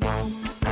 Música